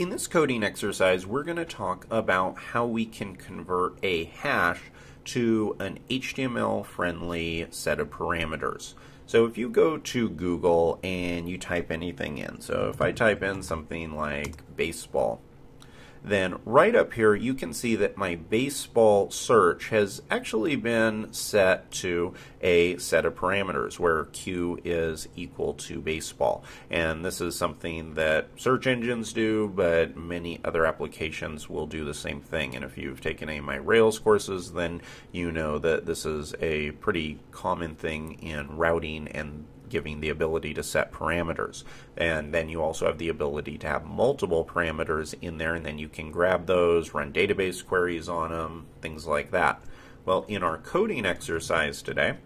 In this coding exercise, we're going to talk about how we can convert a hash to an HTML-friendly set of parameters. So if you go to Google and you type anything in, so if I type in something like baseball, then right up here you can see that my baseball search has actually been set to a set of parameters where Q is equal to baseball. And this is something that search engines do, but many other applications will do the same thing. And if you've taken any of my Rails courses, then you know that this is a pretty common thing in routing and giving the ability to set parameters. And then you also have the ability to have multiple parameters in there, and then you can grab those, run database queries on them, things like that. Well, in our coding exercise today,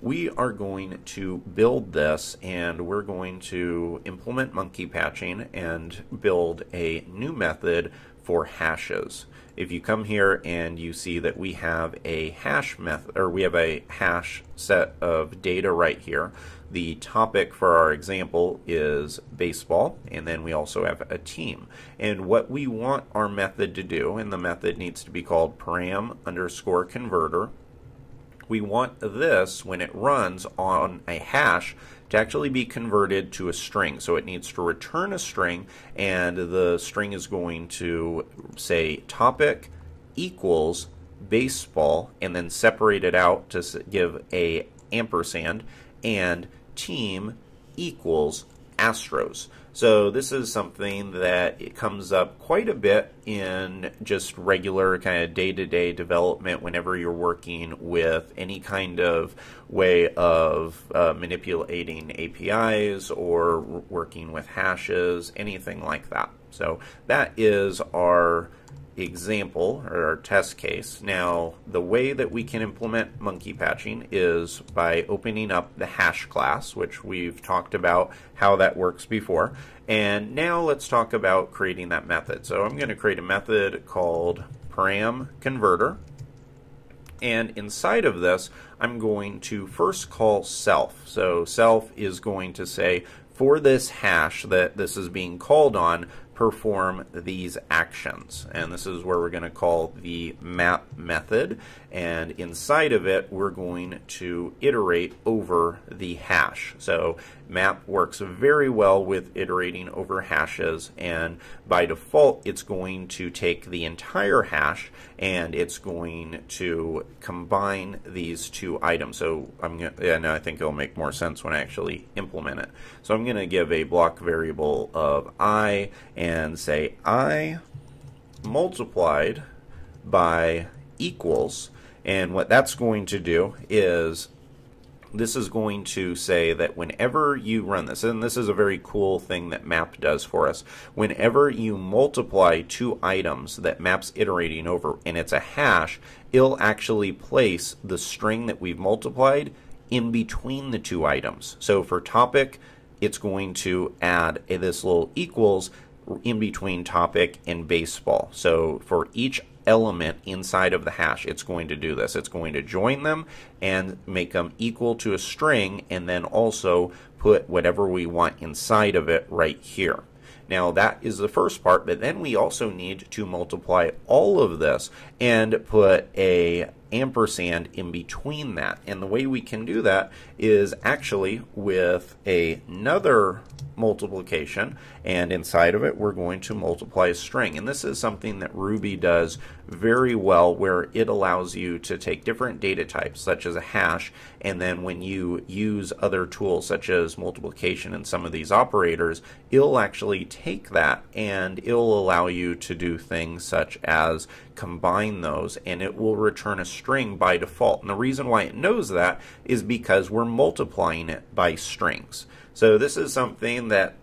we are going to build this and we're going to implement monkey patching and build a new method for hashes. If you come here and you see that we have a hash method, or we have a hash set of data right here, the topic for our example is baseball, and then we also have a team. And what we want our method to do, and the method needs to be called param underscore converter, we want this, when it runs on a hash, to actually be converted to a string. So it needs to return a string, and the string is going to say topic equals baseball, and then separate it out to give a ampersand, and team equals Astros. So this is something that it comes up quite a bit in just regular kind of day-to-day development whenever you're working with any kind of way of uh, manipulating APIs or working with hashes, anything like that. So that is our example or our test case. Now, the way that we can implement monkey patching is by opening up the hash class, which we've talked about how that works before. And now let's talk about creating that method. So I'm going to create a method called param converter. And inside of this, I'm going to first call self. So self is going to say, for this hash that this is being called on, perform these actions. And this is where we're going to call the map method. And inside of it, we're going to iterate over the hash. So map works very well with iterating over hashes. And by default, it's going to take the entire hash and it's going to combine these two items. So I'm going to, and I think it'll make more sense when I actually implement it. So I'm going to give a block variable of i and say i multiplied by equals and what that's going to do is this is going to say that whenever you run this, and this is a very cool thing that map does for us, whenever you multiply two items that map's iterating over and it's a hash, it'll actually place the string that we've multiplied in between the two items. So for topic, it's going to add this little equals in between topic and baseball. So for each element inside of the hash, it's going to do this. It's going to join them and make them equal to a string and then also put whatever we want inside of it right here. Now that is the first part, but then we also need to multiply all of this and put a ampersand in between that. And the way we can do that is actually with another multiplication and inside of it we're going to multiply a string and this is something that Ruby does very well where it allows you to take different data types such as a hash and then when you use other tools such as multiplication and some of these operators it'll actually take that and it'll allow you to do things such as combine those and it will return a string by default. And the reason why it knows that is because we're multiplying it by strings. So this is something that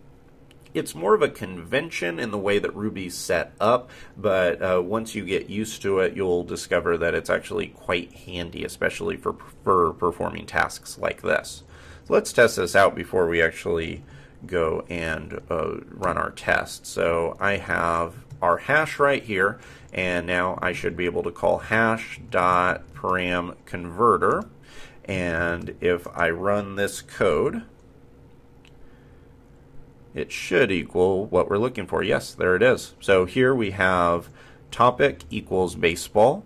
it's more of a convention in the way that Ruby's set up, but uh, once you get used to it, you'll discover that it's actually quite handy, especially for, for performing tasks like this. So let's test this out before we actually go and uh, run our test. So I have our hash right here, and now I should be able to call hash dot param converter. And if I run this code, it should equal what we're looking for. Yes, there it is. So here we have topic equals baseball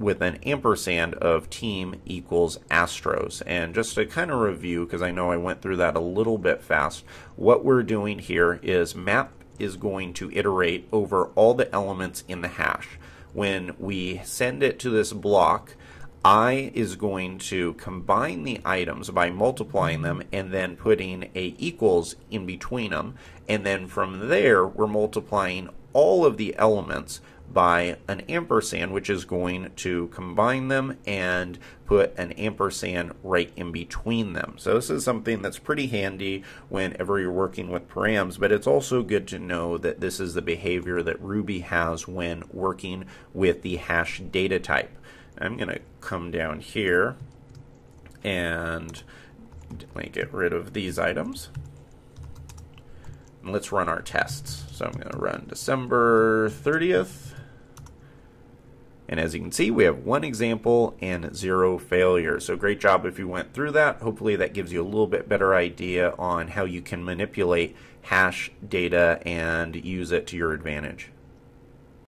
with an ampersand of team equals Astros. And just to kind of review, because I know I went through that a little bit fast, what we're doing here is map is going to iterate over all the elements in the hash. When we send it to this block, I is going to combine the items by multiplying them and then putting a equals in between them. And then from there, we're multiplying all of the elements by an ampersand, which is going to combine them and put an ampersand right in between them. So this is something that's pretty handy whenever you're working with params, but it's also good to know that this is the behavior that Ruby has when working with the hash data type. I'm going to come down here and let get rid of these items. And let's run our tests. So I'm going to run December 30th. And as you can see, we have one example and zero failures. So great job if you went through that. Hopefully that gives you a little bit better idea on how you can manipulate hash data and use it to your advantage.